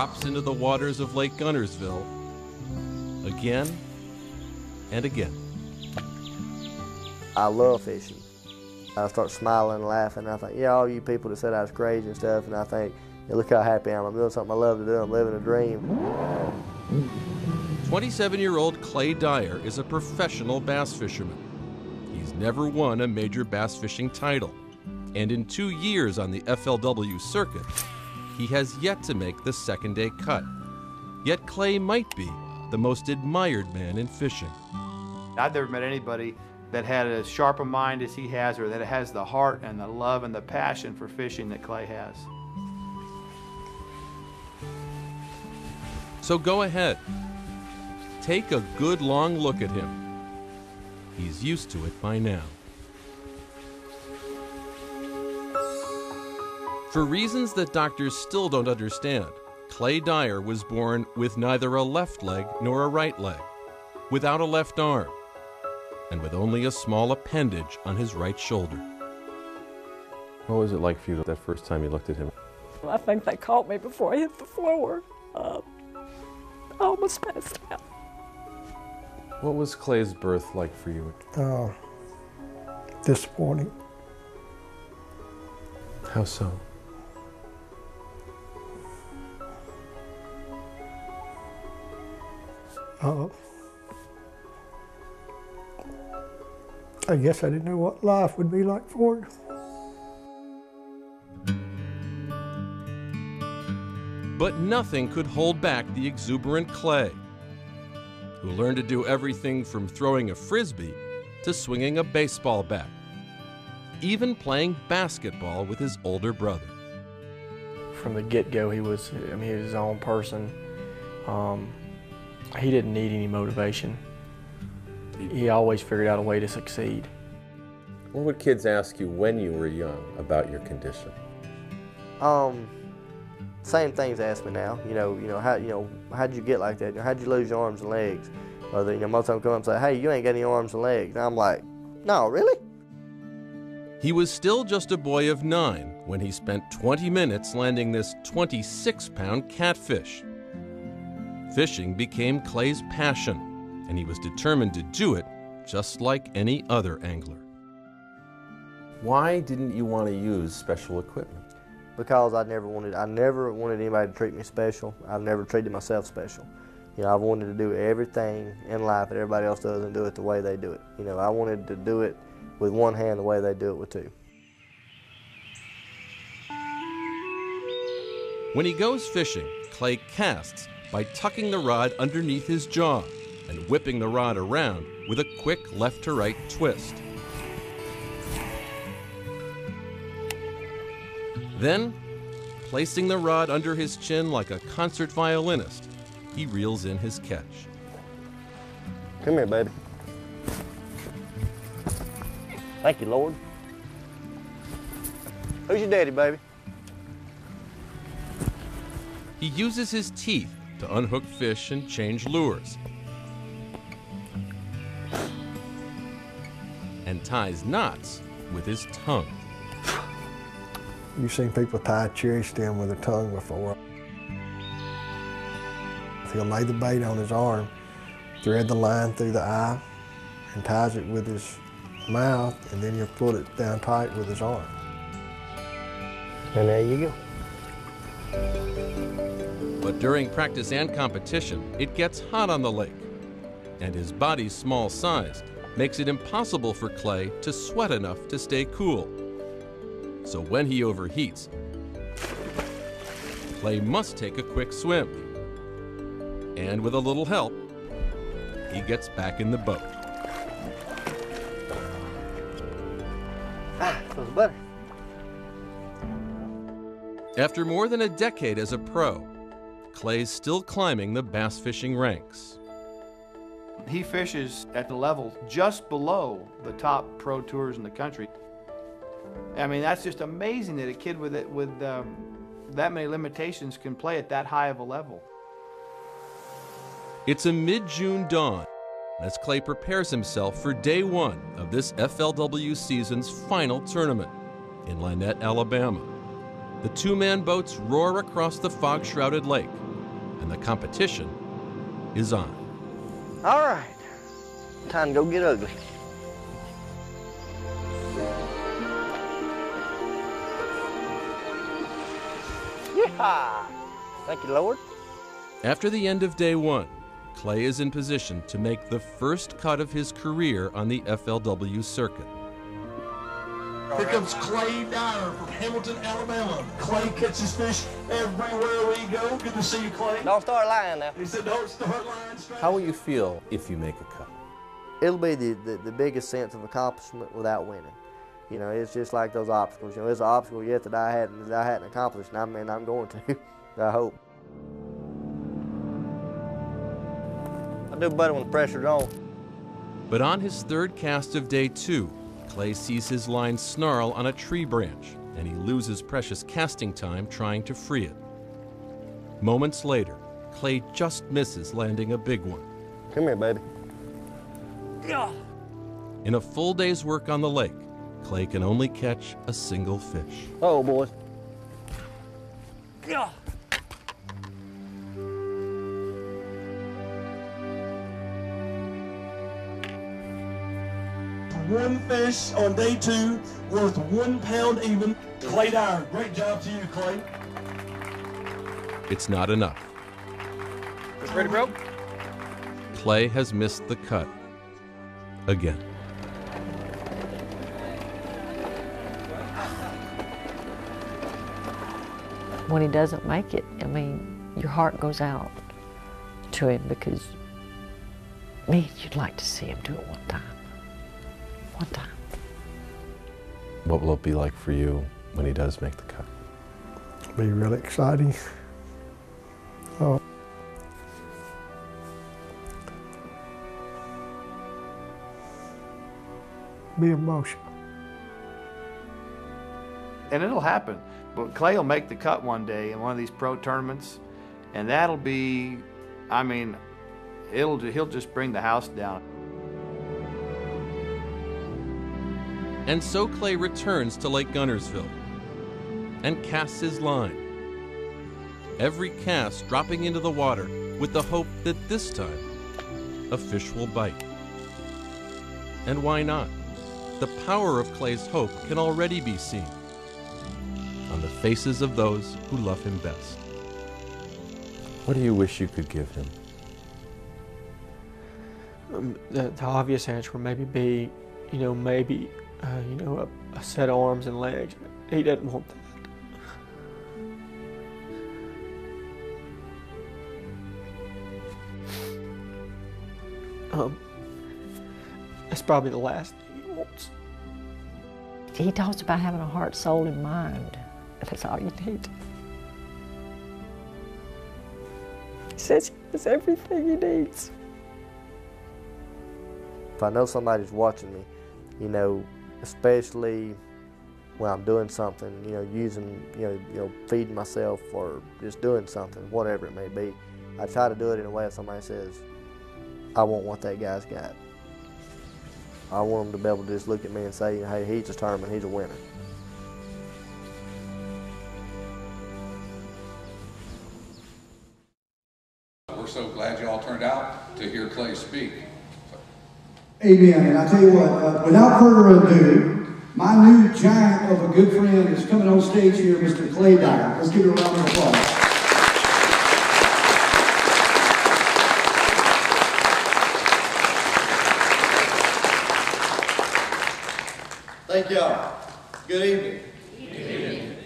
drops into the waters of Lake Guntersville again and again. I love fishing. I start smiling and laughing. And I think, yeah, all you people that said I was crazy and stuff, and I think, yeah, look how happy I am. I'm doing something I love to do. I'm living a dream. 27 year old Clay Dyer is a professional bass fisherman. He's never won a major bass fishing title, and in two years on the FLW circuit, he has yet to make the second day cut. Yet Clay might be the most admired man in fishing. I've never met anybody that had as sharp a mind as he has, or that has the heart and the love and the passion for fishing that Clay has. So go ahead. Take a good long look at him. He's used to it by now. For reasons that doctors still don't understand, Clay Dyer was born with neither a left leg nor a right leg, without a left arm, and with only a small appendage on his right shoulder. What was it like for you that first time you looked at him? I think they caught me before I hit the floor. Uh, I almost passed out. What was Clay's birth like for you? Uh, disappointing. How so? Uh, I guess I didn't know what life would be like for you. But nothing could hold back the exuberant Clay, who learned to do everything from throwing a frisbee to swinging a baseball bat, even playing basketball with his older brother. From the get-go, he was, I mean, he was his own person. Um, he didn't need any motivation. He always figured out a way to succeed. What would kids ask you when you were young about your condition? Um, same things they ask me now. You know, you know how you know how'd you get like that? You know, how'd you lose your arms and legs? Or they, you know, most of them come up and say, "Hey, you ain't got any arms and legs." And I'm like, "No, really?" He was still just a boy of nine when he spent 20 minutes landing this 26 pound catfish. Fishing became Clay's passion, and he was determined to do it just like any other angler. Why didn't you want to use special equipment? Because I never wanted, I never wanted anybody to treat me special. I've never treated myself special. You know, I've wanted to do everything in life that everybody else does and do it the way they do it. You know, I wanted to do it with one hand the way they do it with two. When he goes fishing, Clay casts by tucking the rod underneath his jaw and whipping the rod around with a quick left to right twist. Then, placing the rod under his chin like a concert violinist, he reels in his catch. Come here, baby. Thank you, Lord. Who's your daddy, baby? He uses his teeth to unhook fish and change lures. And ties knots with his tongue. You've seen people tie a cherry stem with their tongue before. He'll lay the bait on his arm, thread the line through the eye, and ties it with his mouth, and then he'll pull it down tight with his arm. And there you go. But during practice and competition, it gets hot on the lake, and his body's small size makes it impossible for Clay to sweat enough to stay cool. So when he overheats, Clay must take a quick swim. And with a little help, he gets back in the boat. Ah, feels better. After more than a decade as a pro, Clay's still climbing the bass fishing ranks. He fishes at the level just below the top pro tours in the country. I mean, that's just amazing that a kid with it, with um, that many limitations can play at that high of a level. It's a mid-June dawn as Clay prepares himself for day one of this FLW season's final tournament in Lynette, Alabama. The two man boats roar across the fog shrouded lake, and the competition is on. All right, time to go get ugly. Yeehaw! Thank you, Lord. After the end of day one, Clay is in position to make the first cut of his career on the FLW circuit. Here comes Clay Dyer from Hamilton, Alabama. Clay catches fish everywhere we go. Good to see you, Clay. Don't start lying now. He said, don't start lying straight. How will you feel if you make a cut? It'll be the, the, the biggest sense of accomplishment without winning. You know, it's just like those obstacles. You know, it's an obstacle yet that I hadn't that I hadn't accomplished, and I mean I'm going to. I hope. I do better when the pressure's on. But on his third cast of day two, Clay sees his line snarl on a tree branch, and he loses precious casting time trying to free it. Moments later, Clay just misses landing a big one. Come here, baby. In a full day's work on the lake, Clay can only catch a single fish. Oh, boys. One fish on day two, worth one pound even. Clay Dyer, great job to you, Clay. It's not enough. Ready, bro? Clay has missed the cut. Again. When he doesn't make it, I mean, your heart goes out to him because, me, you'd like to see him do it one time. One time. What will it be like for you when he does make the cut? Be really exciting. Oh, be emotional. and it'll happen. But Clay will make the cut one day in one of these pro tournaments, and that'll be, I mean, it'll he'll just bring the house down. And so Clay returns to Lake Guntersville and casts his line. Every cast dropping into the water with the hope that this time a fish will bite. And why not? The power of Clay's hope can already be seen on the faces of those who love him best. What do you wish you could give him? Um, the, the obvious answer would maybe be, you know, maybe, uh, you know, a, a set of arms and legs. He doesn't want that. Um, that's probably the last thing he wants. He talks about having a heart, soul, and mind. That's all you need. He says it's everything he needs. If I know somebody's watching me, you know, especially when I'm doing something, you know, using, you know, you know, feeding myself or just doing something, whatever it may be, I try to do it in a way that somebody says, I want what that guy's got. I want them to be able to just look at me and say, hey, he's determined, he's a winner. Amen. And I tell you what, uh, without further ado, my new giant of a good friend is coming on stage here, Mr. Clay Dyer. Let's give it a round of applause. Thank y'all. Good evening.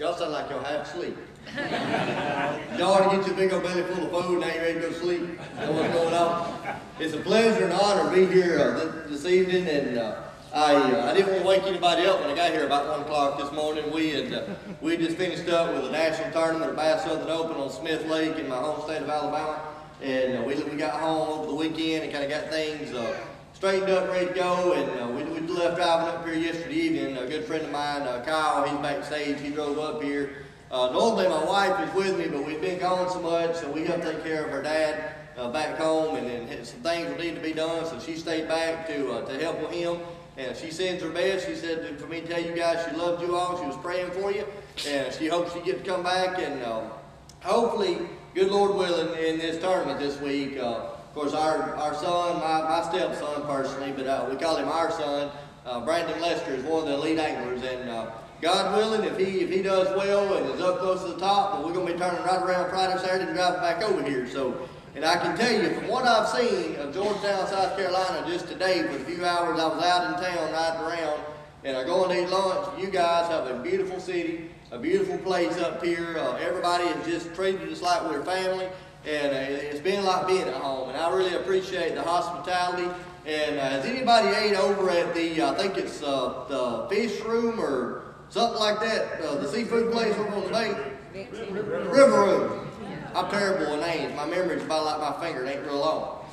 Y'all sound like y'all half asleep. y'all want to get your big old belly full of food, now you're ready to go to sleep. Know what's going on? It's a pleasure and honor to be here uh, this, this evening, and uh, I uh, I didn't want to wake anybody up when I got here about one o'clock this morning. We had uh, we just finished up with a national tournament of Bass Southern Open on Smith Lake in my home state of Alabama, and uh, we we got home over the weekend and kind of got things. Uh, straightened up, ready to go, and uh, we, we left driving up here yesterday evening. A good friend of mine, uh, Kyle, he's backstage. He drove up here. Uh, normally my wife is with me, but we've been gone so much, so we got to take care of her dad uh, back home, and then some things that need to be done, so she stayed back to uh, to help with him. And she sends her best. She said for me to tell you guys she loved you all. She was praying for you. And she hopes you get to come back. And uh, hopefully, good Lord willing, in this tournament this week, uh, of course, our, our son, my, my stepson personally, but uh, we call him our son, Brandon Lester is one of the elite anglers. And God willing, if he if he does well and is up close to the top, then we're going to be turning right around Friday, Saturday, and driving back over here. So, and I can tell you from what I've seen of Georgetown, South Carolina, just today for a few hours I was out in town riding around, and I go and eat lunch. You guys have a beautiful city, a beautiful place up here. Uh, everybody has just treated us like we're family, and uh, it's been like being at home. And I really appreciate the hospitality. And uh, has anybody ate over at the? I think it's uh, the fish room or something like that. Uh, the seafood place on the bay. River Room. I'm terrible with names. My memory's about like my finger. It ain't real long.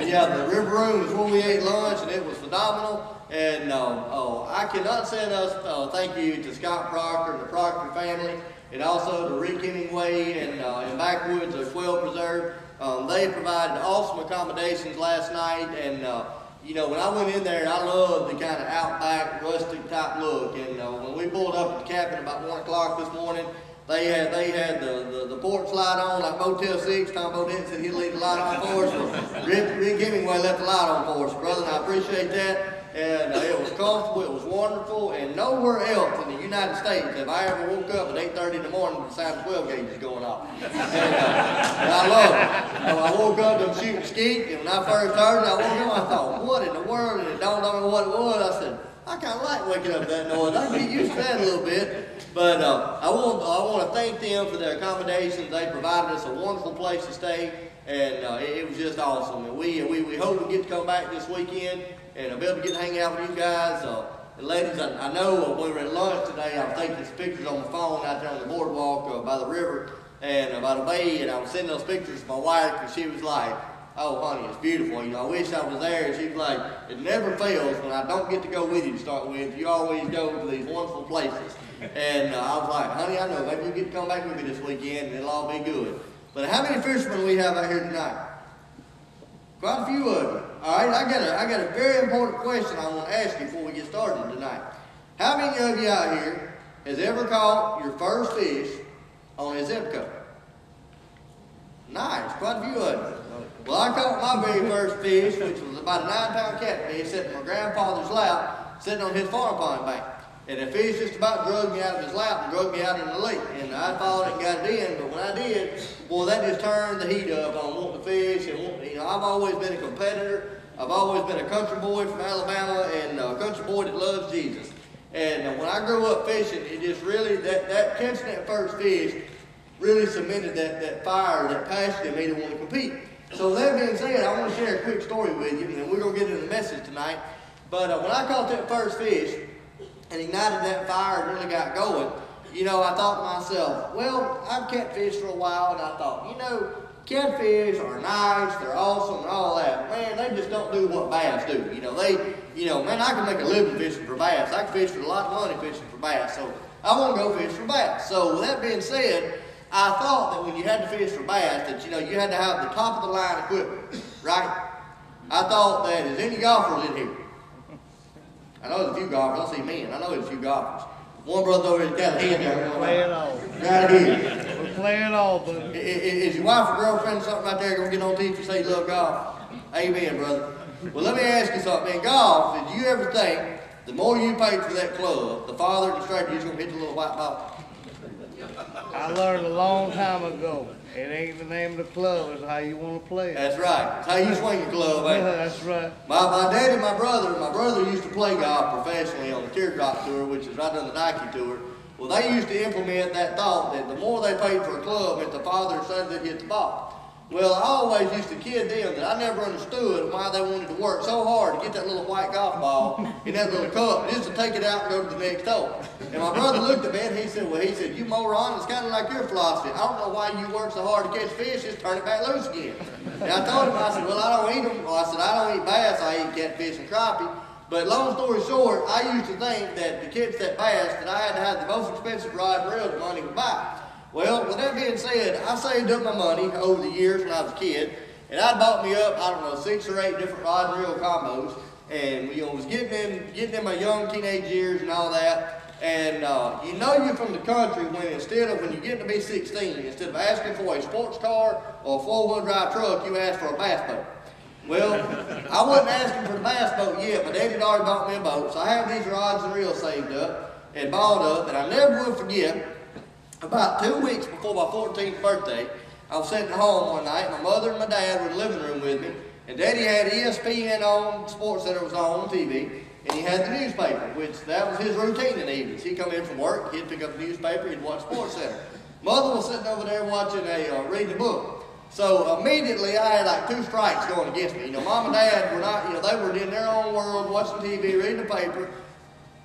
Yeah, the River Room is where we ate lunch, and it was phenomenal. And uh, oh, I cannot say enough uh, thank you to Scott Proctor and the Proctor family, and also to Rick Hemingway and, uh, and Backwoods of Quail Preserve. Um, they provided awesome accommodations last night, and uh, you know, when I went in there, I loved the kind of outback, rustic type look. And uh, when we pulled up at the cabin about 1 o'clock this morning, they had they had the, the, the porch light on like Motel 6. Tom Bodette said he'd leave the light on for us. Rick, Rick Hemingway left the light on for us, brother, and I appreciate that. And uh, it was comfortable, it was wonderful, and nowhere else in the United States have I ever woke up at 8.30 in the morning and the sound of 12 gauges going off. And, uh, and I love it. So I woke up to shooting skeet, and when I first heard it, I woke up, I thought, what in the world? And it dawned on me what it was. I said, I kind of like waking up to that noise. I get used to that a little bit. But uh, I want I want to thank them for their accommodations. They provided us a wonderful place to stay, and uh, it, it, was just awesome. And we, we we hope we get to come back this weekend and I'll be able to get to hang out with you guys. Uh, and ladies, I, I know uh, we were at lunch today, I was taking some pictures on my phone out there on the boardwalk uh, by the river and uh, by the bay, and I was sending those pictures to my wife, and she was like, "Oh, honey, it's beautiful. You know, I wish I was there." And she was like, "It never fails when I don't get to go with you to start with. You always go to these wonderful places." And uh, I was like, "Honey, I know. Maybe you get to come back with me this weekend, and it'll all be good." But how many fishermen do we have out here tonight? Quite a few of you. All right, I got a, I got a very important question I want to ask you before we get started tonight. How many of you out here has ever caught your first fish on a Zebco? Nice, quite a few of you. Well, I caught my very first fish, which was about a nine-pound catfish, sitting in my grandfather's lap, sitting on his farm pond bank. And the fish just about drug me out of his lap and drug me out in the lake. And I it and got it in, but when I did, boy, that just turned the heat up on wanting to fish. And you know, I've always been a competitor. I've always been a country boy from Alabama and a country boy that loves Jesus. And when I grew up fishing, it just really, that, that catching that first fish really cemented that, that fire, that passion in me to want to compete. So that being said, I want to share a quick story with you, and we're going to get into the message tonight. But uh, when I caught that first fish and ignited that fire and really got going, you know, I thought to myself, well, I've catfished for a while, and I thought, you know, catfish are nice, they're awesome, and all that. Man, they just don't do what bass do. You know, they, you know, man, I can make a living fishing for bass. I can fish for a lot of money fishing for bass. So I want to go fish for bass. So with that being said, I thought that when you had to fish for bass, that you know you had to have the top of the line equipment, right? I thought that is any golfers in here. I know there's a few golfers. I don't see men. I know there's a few golfers. One brother over there got a hand there. Playing all. Right here. We're playing all, buddy. Is your wife or girlfriend or something right there gonna get on TV and say you love golf? Amen, brother. Well, let me ask you something. In golf, did you ever think the more you paid for that club, the farther the straighter you're gonna hit the little white ball? I learned a long time ago. It ain't the name of the club, it's how you want to play it. That's right. It's how you swing your club, ain't Yeah, that's right. My, my dad and my brother, my brother used to play golf professionally on the Teardrop Tour, which is right on the Nike Tour. Well, they used to implement that thought that the more they paid for a club, meant the farther and son they'd hit the ball. Well, I always used to kid them that I never understood why they wanted to work so hard to get that little white golf ball in that little cup just to take it out and go to the next hole. And my brother looked at me and he said, well, he said, you moron, it's kind of like your philosophy. I don't know why you work so hard to catch fish, just turn it back loose again. And I told him, I said, well, I don't eat them. Well, I said, I don't eat bass, I eat catfish and crappie. But long story short, I used to think that to catch that bass, that I had to have the most expensive rod and reel that money would buy. Well, with that being said, I saved up my money over the years when I was a kid, and I bought me up, I don't know, six or eight different rod and reel combos. and you know was getting in getting in my young teenage years and all that. And uh, you know you're from the country when instead of when you get to be 16, instead of asking for a sports car or a four-wheel drive truck, you ask for a bass boat. Well, I wasn't asking for the bass boat yet, but Daddy had already bought me a boat, so I have these rods and reels saved up and balled up, and I never will forget. About two weeks before my 14th birthday, I was sitting home one night. My mother and my dad were in the living room with me, and Daddy had ESPN on, Sports Center was on TV, and he had the newspaper, which that was his routine in the evenings. He'd come in from work, he'd pick up the newspaper, he'd watch Sports Center. Mother was sitting over there watching a uh, reading a book. So immediately I had like two strikes going against me. You know, mom and dad were not, you know, they were in their own world, watching TV, reading the paper.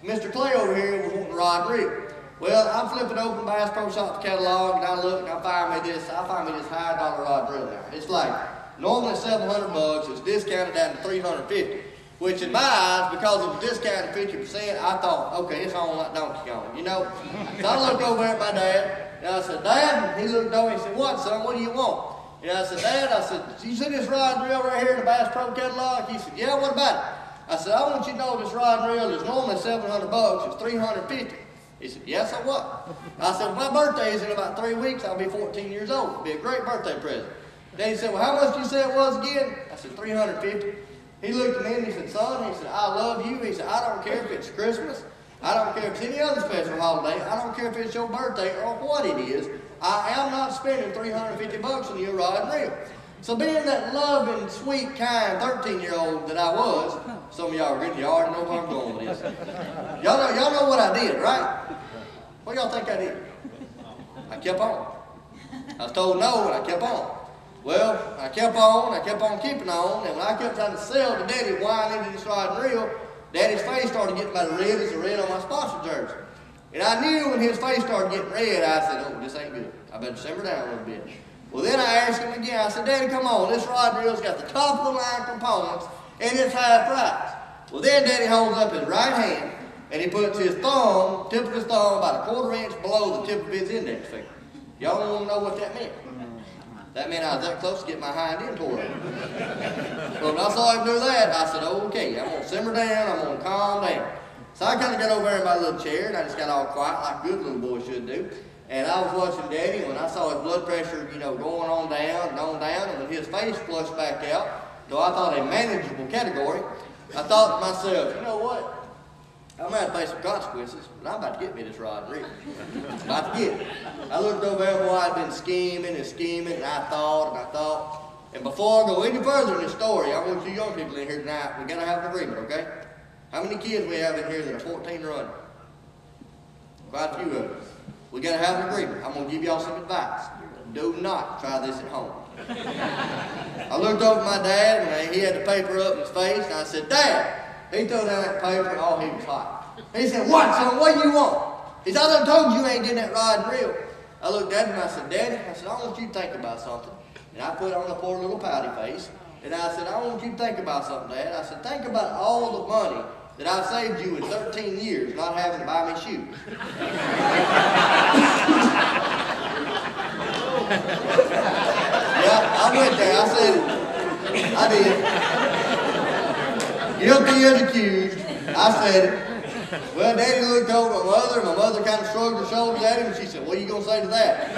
Mr. Clay over here was wanting to ride and. Well, I'm flipping open Bass Pro Shops catalog, and I look, and I find me this, I find me this high dollar rod drill there. It's like normally 700 bucks, it's discounted down to 350. Which in my eyes, because it was discounted 50%, I thought, okay, it's on like Donkey Kong, you know? So I looked over at my dad, and I said, Dad, he looked over, he said, what, son, what do you want? And I said, Dad, I said, you see this rod and reel right here in the Bass Pro catalog? He said, yeah, what about it? I said, I want you to know this rod and reel is normally 700 bucks, it's 350. He said, yes, so what? I said, my birthday is in about three weeks, I'll be 14 years old. It'll be a great birthday present. Then he said, well, how much did you say it was again? I said, 350. He looked at me and he said, son, he said, I love you. He said, I don't care if it's Christmas. I don't care if it's any other special holiday. I don't care if it's your birthday or what it is. I am not spending 350 bucks on your rod and reel. So being that loving, sweet, kind 13-year-old that I was, some of y'all are good, y'all already know where I'm going with this. Y'all know, y'all know what I did, right? What y'all think I did? I kept on. I was told no, and I kept on. Well, I kept on, I kept on keeping on, and when I kept trying to sell to Daddy why I needed this rod and reel, Daddy's face started getting about as red as the red on my sponsor jersey. And I knew when his face started getting red, I said, oh, this ain't good. I better simmer down a little bit. Well, then I asked him again, I said, Daddy, come on, this rod and reel's got the top of the line components, and it's high price. Well, then Daddy holds up his right hand, and he puts his thumb, tip of his thumb, about a quarter inch below the tip of his index finger. Y'all want to know what that meant? That meant I was that close to get my hind end tore up. So when I saw him do that, I said, okay, I'm going to simmer down, I'm going to calm down. So I kind of got over in my little chair, and I just got all quiet like good little boy should do. And I was watching Daddy, when I saw his blood pressure, you know, going on down and on down, and when his face flushed back out, so I thought a manageable category, I thought to myself, you know what? I'm to face some consequences, but I'm about to get me this rod and reel. About to get it. I looked over there where I'd been scheming and scheming, and I thought and I thought. And before I go any further in this story, I want you young people in here tonight, we got to have an agreement, okay? How many kids we have in here that are 14 or under? Quite a few of us. We got to have an agreement. I'm going to give y'all some advice. Do not try this at home. I looked over at my dad, and he had the paper up in his face, and I said, Dad, he threw down that paper, and oh, he was hot. He said, what, son, what do you want? He said, I done told you you ain't getting that rod and reel. I looked at him, and I said, Daddy, I said, I want you to think about something. And I put on a poor little pouty face, and I said, I want you to think about something, Dad. I said, think about all the money that I've saved you in 13 years not having to buy me shoes. yeah, I went there. I said, I did. Guilty as accused. I said it. Well, Daddy looked over at my mother, and my mother kind of shrugged her shoulders at him, and she said, what are you going to say to that?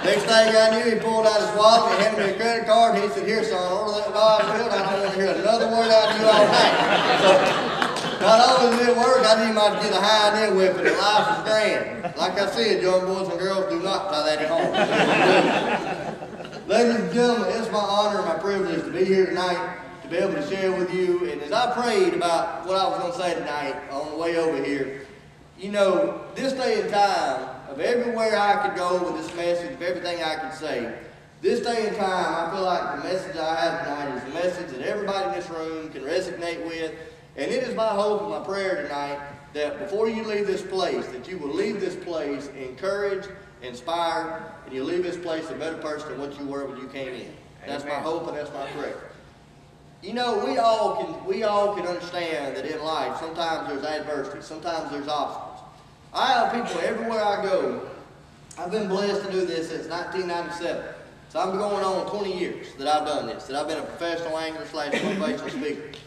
Next thing I knew, he pulled out his wallet and handed me a credit card, and he said, here, son, order that rod and I don't want to hear another word out of you all night. So, not only did it work, I didn't even get a high end whipping, and life is grand. Like I said, young boys and girls, do not try that at home. Ladies and gentlemen, it's my honor and my privilege to be here tonight to be able to share with you. And as I prayed about what I was going to say tonight on the way over here, you know, this day and time, of everywhere I could go with this message, of everything I could say, this day and time, I feel like the message I have tonight is the message that everybody in this room can resonate with. And it is my hope and my prayer tonight that before you leave this place, that you will leave this place encouraged, inspired, and you leave this place a better person than what you were when you came in. That's my hope and that's my prayer. You know, we all can we all can understand that in life sometimes there's adversity, sometimes there's obstacles. I have people everywhere I go. I've been blessed to do this since 1997. So I'm going on 20 years that I've done this, that I've been a professional angler slash motivational speaker.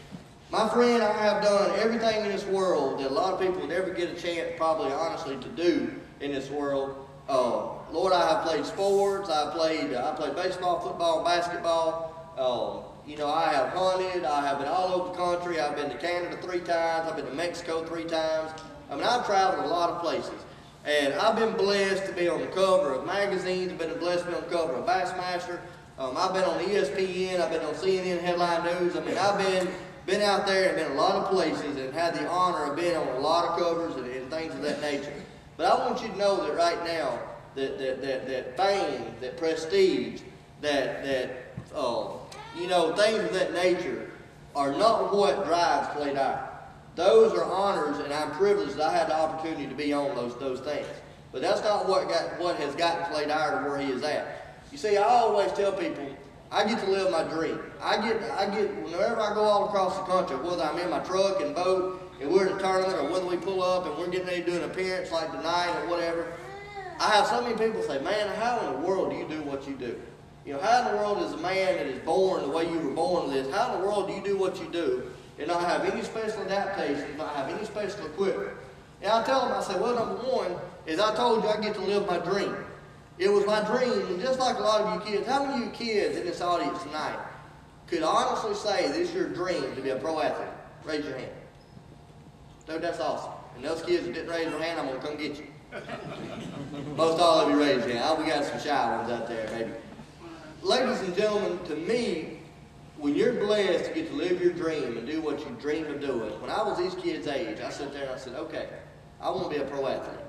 My friend, I have done everything in this world that a lot of people never get a chance, probably honestly, to do in this world. Uh, Lord, I have played sports. I played. I played baseball, football, basketball. Uh, you know, I have hunted. I have been all over the country. I've been to Canada three times. I've been to Mexico three times. I mean, I've traveled a lot of places. And I've been blessed to be on the cover of magazines. I've been blessed to be on the cover of Bassmaster. Um, I've been on ESPN. I've been on CNN Headline News. I mean, I've been been out there and been a lot of places and had the honor of being on a lot of covers and, and things of that nature. But I want you to know that right now, that that that, that fame, that prestige, that that uh, you know things of that nature are not what drives Clay Dyer. Those are honors, and I'm privileged that I had the opportunity to be on those those things. But that's not what got what has gotten Clay Dyer to where he is at. You see, I always tell people I get to live my dream. I get I get whenever I go all across the country, whether I'm in my truck and boat and we're in a tournament, or whether we pull up and we're getting ready to do an appearance like tonight or whatever. I have so many people say, "Man, how in the world do you do what you do? You know, how in the world is a man that is born the way you were born this? How in the world do you do what you do and not have any special adaptation, not have any special equipment?" And I tell them, I say, "Well, number one is I told you I get to live my dream." It was my dream, and just like a lot of you kids, how many of you kids in this audience tonight could honestly say this is your dream to be a pro athlete? Raise your hand. Dude, that's awesome. And those kids that didn't raise their hand, I'm going to come get you. Most all of you raised your hand. Oh, we got some shy ones out there, maybe. Ladies and gentlemen, to me, when you're blessed to get to live your dream and do what you dream of doing, when I was these kids' age, I sat there and I said, okay, I want to be a pro athlete.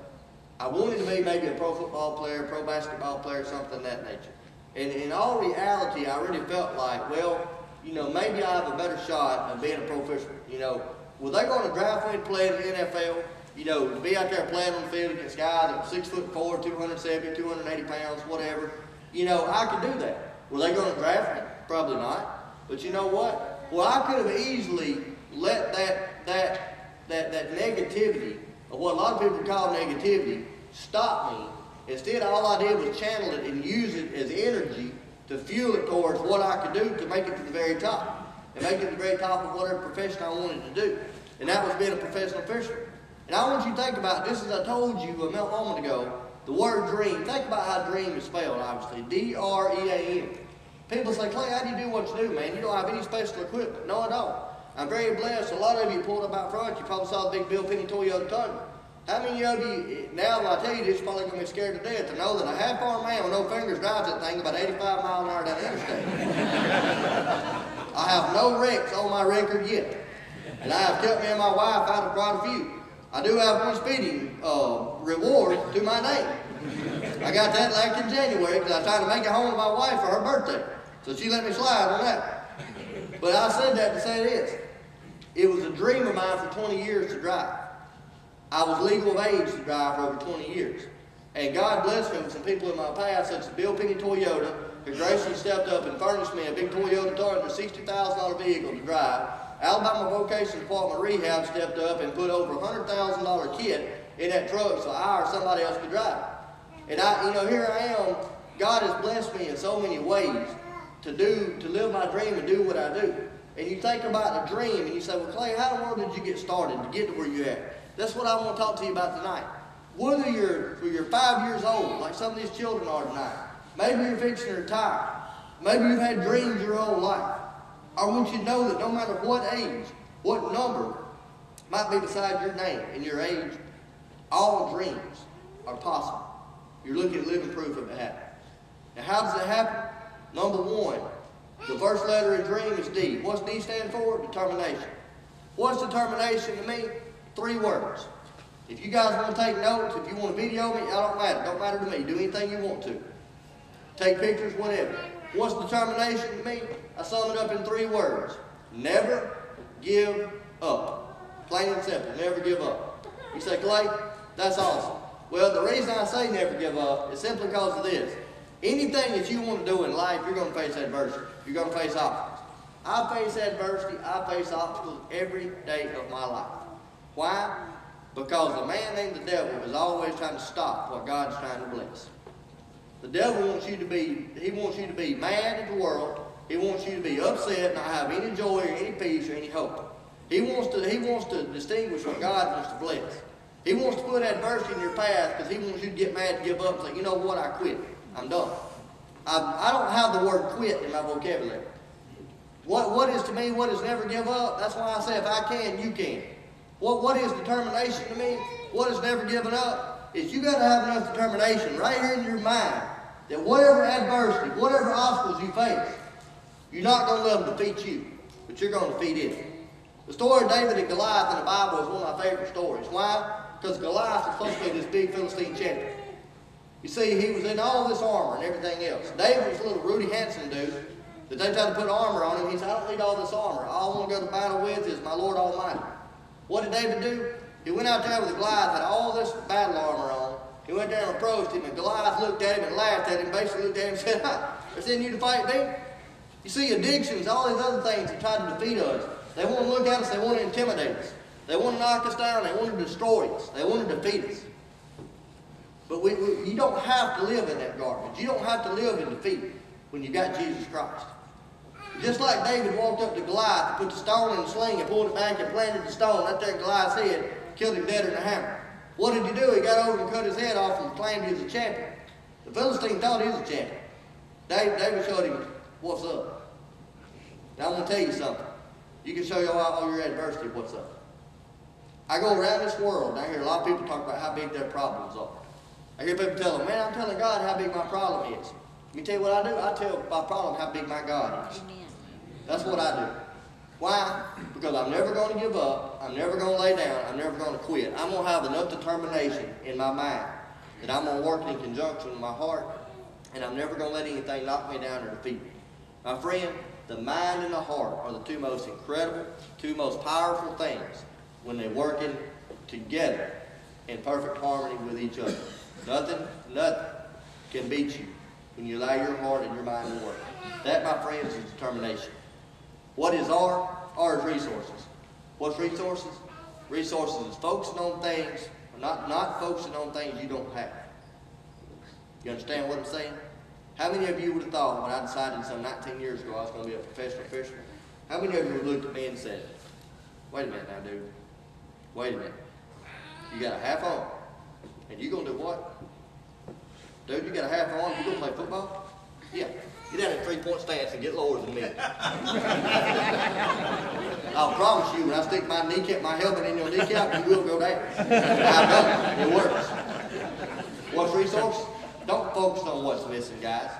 I wanted to be maybe a pro football player, pro basketball player, something of that nature. And in all reality, I really felt like, well, you know, maybe I have a better shot of being a pro fisherman. You know, were they going to draft me to play in the NFL? You know, to be out there playing on the field against guys that were six foot four, 270, 280 pounds, whatever. You know, I could do that. Were they going to draft me? Probably not. But you know what? Well, I could have easily let that that that that negativity or what a lot of people call negativity, stop me. Instead, all I did was channel it and use it as energy to fuel it towards what I could do to make it to the very top. And make it the very top of whatever profession I wanted to do. And that was being a professional fisherman. And I want you to think about, this, as I told you a moment ago, the word dream. Think about how dream is spelled, obviously. D-R-E-A-M. People say, Clay, how do you do what you do, man? You don't have any special equipment. No, I don't. I'm very blessed. A lot of you pulled up out front. You probably saw the big Bill Penny Toyota Tundra. How many of you, now that I tell you this, probably going to be scared to death to know that a half-armed man with no fingers drives that thing about 85 miles an hour down the interstate. I have no wrecks on my record yet. And I have kept me and my wife out of quite a few. I do have one speeding uh, reward to my name. I got that like in January because I tried to make it home to my wife for her birthday. So she let me slide on that. But I said that to say this. It was a dream of mine for 20 years to drive. I was legal of age to drive for over 20 years. And God blessed me with some people in my past, such as Bill Penny Toyota, who graciously stepped up and furnished me a big Toyota Tundra, $60,000 vehicle to drive. Alabama Vocational Department Rehab stepped up and put over a $100,000 kit in that truck so I or somebody else could drive. And I, you know, here I am. God has blessed me in so many ways to do, to live my dream and do what I do. And you think about a dream and you say, well, Clay, how in the world did you get started to get to where you're at? That's what I want to talk to you about tonight. Whether you're, you're five years old, like some of these children are tonight, maybe you're fixing to retire, maybe you've had dreams your whole life. I want you to know that no matter what age, what number might be beside your name and your age, all dreams are possible. You're looking at living proof of it happening. Now, how does it happen? Number one, the first letter in dream is D. What's D stand for? Determination. What's determination to me? Three words. If you guys want to take notes, if you want to video me, it don't matter. Don't matter to me. Do anything you want to. Take pictures, whatever. What's determination to me? I sum it up in three words. Never give up. Plain and simple. Never give up. You say, Clay, that's awesome. Well, the reason I say never give up is simply because of this. Anything that you want to do in life, you're going to face adversity. You're going to face obstacles. I face adversity. I face obstacles every day of my life. Why? Because the man named the devil is always trying to stop what God's trying to bless. The devil wants you to be, he wants you to be mad at the world. He wants you to be upset, and not have any joy or any peace or any hope. He wants to, he wants to distinguish what God wants to bless. He wants to put adversity in your path because he wants you to get mad give up and say, you know what, I quit. I'm done. I, I don't have the word quit in my vocabulary. What, what is to me, what is never give up? That's why I say if I can, you can. What, what is determination to me? What is never giving up? Is you got to have enough determination right here in your mind that whatever adversity, whatever obstacles you face, you're not going to let them defeat you, but you're going to defeat it. The story of David and Goliath in the Bible is one of my favorite stories. Why? Because Goliath was supposed to be this big Philistine champion. You see, he was in all this armor and everything else. David was a little Rudy Hanson dude that they tried to put armor on him. He said, I don't need all this armor. All I want to go to battle with is my Lord Almighty. What did David do? He went out there with Goliath, had all this battle armor on. He went down and approached him, and Goliath looked at him and laughed at him, basically looked at him and said, They're sending you to fight me? You see, addictions, all these other things that try to defeat us, they want to look at us, they want to intimidate us. They want to knock us down, they want to destroy us, they want to defeat us. But we, we, you don't have to live in that garbage. You don't have to live in defeat when you got Jesus Christ. Just like David walked up to Goliath put the stone in the sling and pulled it back and planted the stone right in Goliath's head, killed him dead in a hammer. What did he do? He got over and cut his head off and claimed he was a champion. The Philistine thought he was a champion. David, David showed him what's up. Now I'm going to tell you something. You can show you all, your adversity what's up. I go around this world and I hear a lot of people talk about how big their problems are. I hear people tell them, man, I'm telling God how big my problem is. Let me tell you what I do. I tell my problem how big my God is. That's what I do. Why? Because I'm never going to give up. I'm never going to lay down. I'm never going to quit. I'm going to have enough determination in my mind that I'm going to work in conjunction with my heart, and I'm never going to let anything knock me down or defeat me. My friend, the mind and the heart are the two most incredible, two most powerful things when they're working together in perfect harmony with each other. Nothing, nothing can beat you when you allow your heart and your mind to work. That, my friends, is determination. What is R? R is resources. What's resources? Resources is focusing on things, not, not focusing on things you don't have. You understand what I'm saying? How many of you would have thought when I decided some 19 years ago I was going to be a professional fisherman? How many of you looked at me and said, wait a minute now, dude. Wait a minute. You got a half on. And you going to do what? Dude, you got a half on, you going to play football? Yeah. Get down in three-point stance and get lower than me. I'll promise you, when I stick my kneecap, my helmet in your kneecap, you will go down. I've it. It works. What's resource? Don't focus on what's missing, guys.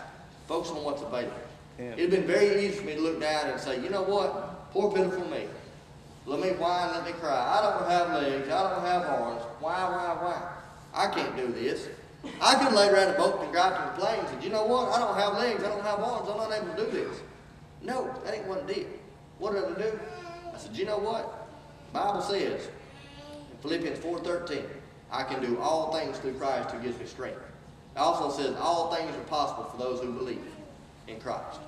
Focus on what's available. It'd been very easy for me to look down and say, you know what? Poor pitiful me. Let me whine, let me cry. I don't have legs. I don't have arms. Why, why, why? I can't do this. I could lay around a boat and drive to the plains and you know what? I don't have legs. I don't have arms. I'm not able to do this. No, that ain't what I did. What did I do? I said, you know what? Bible says in Philippians 4.13, I can do all things through Christ who gives me strength. It also says all things are possible for those who believe in Christ.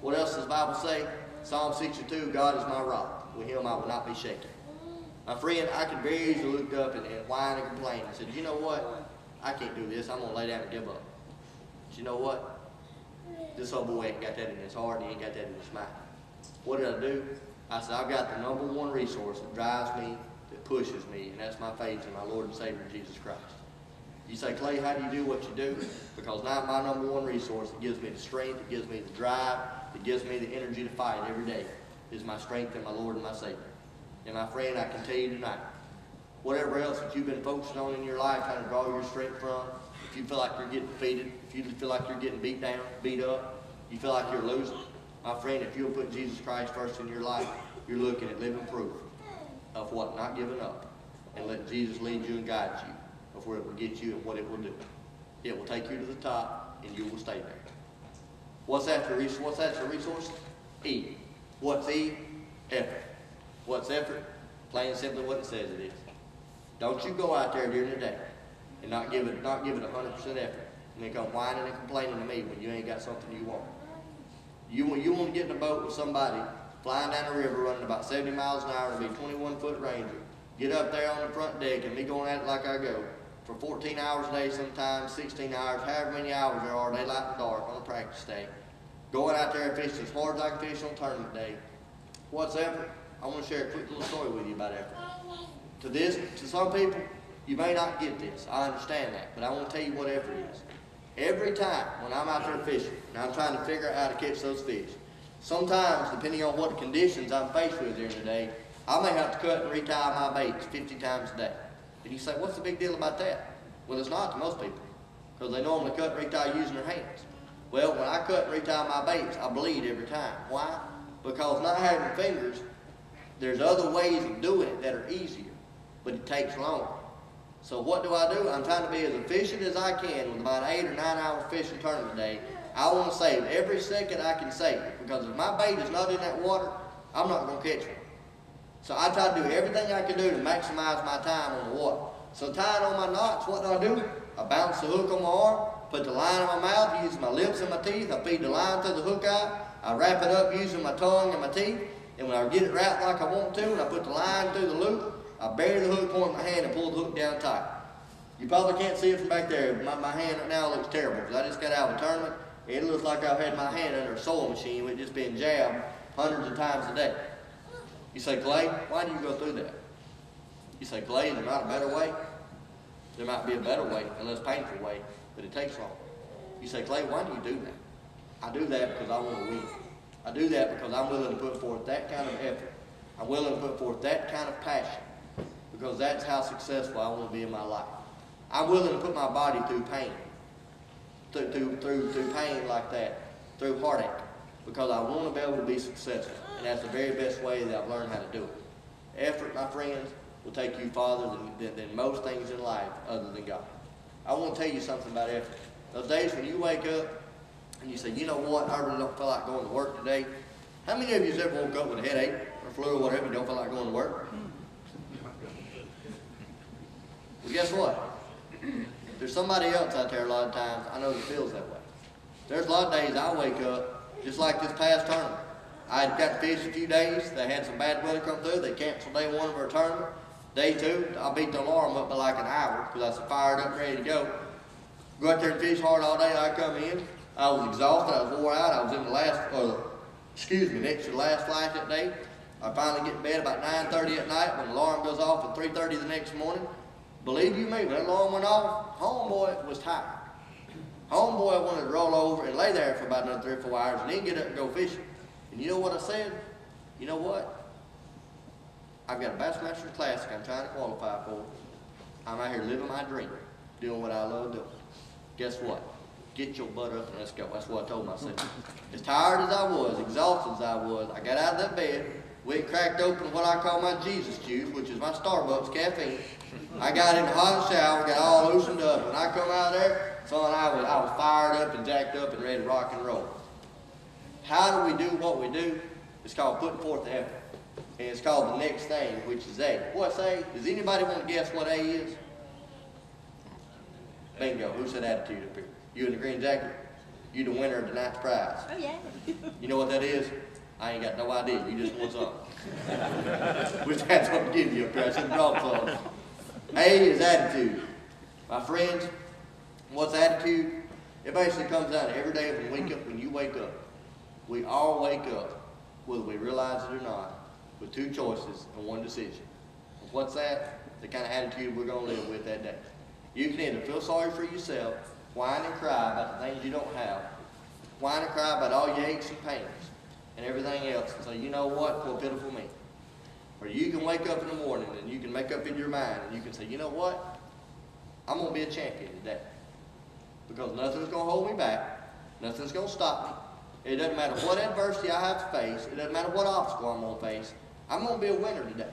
What else does the Bible say? Psalm 62, God is my rock. With him I will not be shaken. My friend, I could very easily look up and, and whine and complain and said, you know what? I can't do this. I'm going to lay down and give up. But you know what? This old boy ain't got that in his heart. He ain't got that in his mind. What did I do? I said, I've got the number one resource that drives me, that pushes me, and that's my faith in my Lord and Savior, Jesus Christ. You say, Clay, how do you do what you do? Because now my number one resource that gives me the strength, that gives me the drive, that gives me the energy to fight every day is my strength and my Lord and my Savior. And my friend, I can tell you tonight, whatever else that you've been focusing on in your life, trying to draw your strength from, if you feel like you're getting defeated, if you feel like you're getting beat down, beat up, you feel like you're losing, my friend, if you'll put Jesus Christ first in your life, you're looking at living proof of what not giving up and let Jesus lead you and guide you it will get you and what it will do. It will take you to the top and you will stay there. What's after resource? What's after resource? E. What's E? Effort. What's effort? Plain and simply what it says it is. Don't you go out there during the day and not give it not give it 100% effort and then come whining and complaining to me when you ain't got something you want. You, you want to get in a boat with somebody flying down the river running about 70 miles an hour and be 21 foot ranger. Get up there on the front deck and me going at it like I go. For 14 hours a day, sometimes 16 hours, however many hours there are, daylight and dark on a practice day. Going out there and fishing as hard as I can fish on tournament day. What's effort? I want to share a quick little story with you about effort. To this, to some people, you may not get this. I understand that, but I want to tell you what effort is. Every time when I'm out there fishing and I'm trying to figure out how to catch those fish, sometimes depending on what conditions I'm faced with during the day, I may have to cut and retie my baits 50 times a day. And you say, what's the big deal about that? Well, it's not to most people, because they normally cut and retie using their hands. Well, when I cut and retie my baits, I bleed every time. Why? Because not having fingers, there's other ways of doing it that are easier, but it takes longer. So what do I do? I'm trying to be as efficient as I can with about eight or nine hour fishing tournament day. I want to save every second I can save because if my bait is not in that water, I'm not going to catch one. So I try to do everything I can do to maximize my time on the water. So tying on my knots, what do I do? I bounce the hook on my arm, put the line in my mouth use my lips and my teeth. I feed the line through the hook eye. I wrap it up using my tongue and my teeth. And when I get it wrapped like I want to, and I put the line through the loop, I bury the hook point in my hand and pull the hook down tight. You probably can't see it from back there. My, my hand right now looks terrible because I just got out of a tournament. It looks like I've had my hand under a sewing machine with just being jabbed hundreds of times a day. You say, Clay, why do you go through that? You say, Clay, is there not a better way? There might be a better way, a less painful way, but it takes long. You say, Clay, why do you do that? I do that because I want to win. I do that because I'm willing to put forth that kind of effort. I'm willing to put forth that kind of passion because that's how successful I want to be in my life. I'm willing to put my body through pain, through, through, through pain like that, through heartache, because I want to be able to be successful. And that's the very best way that I've learned how to do it. Effort, my friends, will take you farther than, than, than most things in life other than God. I want to tell you something about effort. Those days when you wake up and you say, you know what, I really don't feel like going to work today. How many of you ever woke up with a headache or flu or whatever, and don't feel like going to work? Well, guess what? There's somebody else out there a lot of times I know that feels that way. There's a lot of days I wake up, just like this past tournament. I had got fish a few days. They had some bad weather come through. They canceled day one of our tournament. Day two, I beat the alarm up by like an hour because I was fired up ready to go. Go out there and fish hard all day. I come in. I was exhausted. I was wore out. I was in the last, or excuse me, next to the last flight that day. I finally get in bed about 9.30 at night when the alarm goes off at 3.30 the next morning. Believe you me, when that alarm went off, homeboy was tired. Homeboy wanted to roll over and lay there for about another three or four hours and then get up and go fishing. And you know what I said? You know what? I've got a Bassmaster Classic I'm trying to qualify for. I'm out here living my dream, doing what I love doing. Guess what? Get your butt up and let's go. That's what I told myself. As tired as I was, exhausted as I was, I got out of that bed, went cracked open what I call my Jesus juice, which is my Starbucks caffeine. I got in the hot shower, got all loosened up. When I come out there, son, I was, I was fired up and jacked up and ready to rock and roll. How do we do what we do? It's called putting forth the effort. And it's called the next thing, which is A. What's A? Does anybody want to guess what A is? Bingo. Who said attitude up here? You in the green jacket? You the winner of tonight's prize. Oh, yeah. You know what that is? I ain't got no idea. You just want something. Which I had something to giving you up here. I should have brought some. A is attitude. My friends, what's attitude? It basically comes out every day when, wake up, when you wake up. We all wake up, whether we realize it or not, with two choices and one decision. What's that? The kind of attitude we're going to live with that day. You can either feel sorry for yourself, whine and cry about the things you don't have, whine and cry about all your aches and pains and everything else and say, you know what, poor pitiful me. Or you can wake up in the morning and you can make up in your mind and you can say, you know what, I'm going to be a champion today. Because nothing's going to hold me back. Nothing's going to stop me. It doesn't matter what adversity I have to face. It doesn't matter what obstacle I'm going to face. I'm going to be a winner today.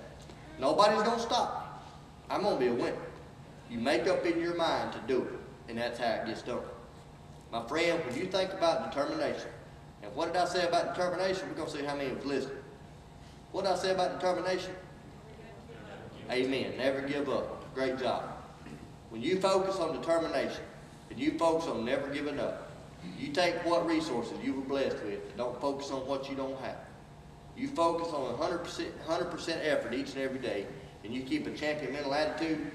Nobody's going to stop me. I'm going to be a winner. You make up in your mind to do it, and that's how it gets done. My friend, when you think about determination, and what did I say about determination? We're going to see how many was listening. What did I say about determination? Amen. Never give up. Great job. When you focus on determination, and you focus on never giving up, you take what resources you were blessed with, and don't focus on what you don't have. You focus on 100%, 100% effort each and every day, and you keep a champion mental attitude,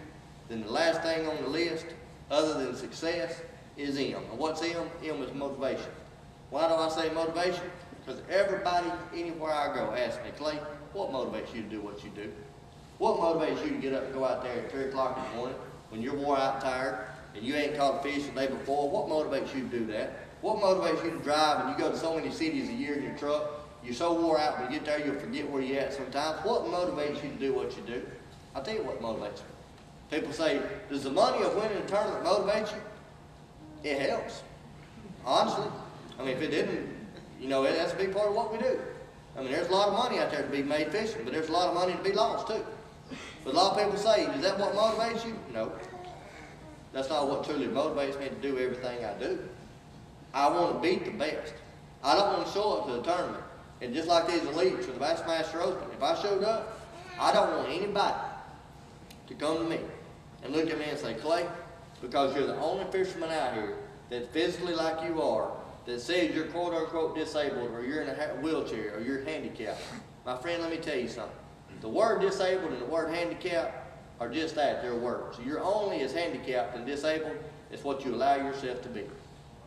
then the last thing on the list, other than success, is M. And what's M? M is motivation. Why do I say motivation? Because everybody, anywhere I go, asks me, Clay, what motivates you to do what you do? What motivates you to get up and go out there at 3 o'clock in the morning when you're wore out tired and you ain't caught a fish the day before? What motivates you to do that? What motivates you to drive and you go to so many cities a year in your truck? You're so wore out when you get there you'll forget where you're at sometimes. What motivates you to do what you do? I'll tell you what motivates me. People say, does the money of winning a tournament motivate you? It helps. Honestly. I mean, if it didn't, you know, that's a big part of what we do. I mean, there's a lot of money out there to be made fishing, but there's a lot of money to be lost too. But a lot of people say, is that what motivates you? No. That's not what truly motivates me to do everything I do. I want to beat the best. I don't want to show up to the tournament. And just like these elites for the Bassmaster Open, if I showed up, I don't want anybody to come to me and look at me and say, Clay, because you're the only fisherman out here that's physically like you are, that says you're quote unquote disabled or you're in a wheelchair or you're handicapped. My friend, let me tell you something. The word disabled and the word handicapped are just that, they're words. You're only as handicapped and disabled as what you allow yourself to be.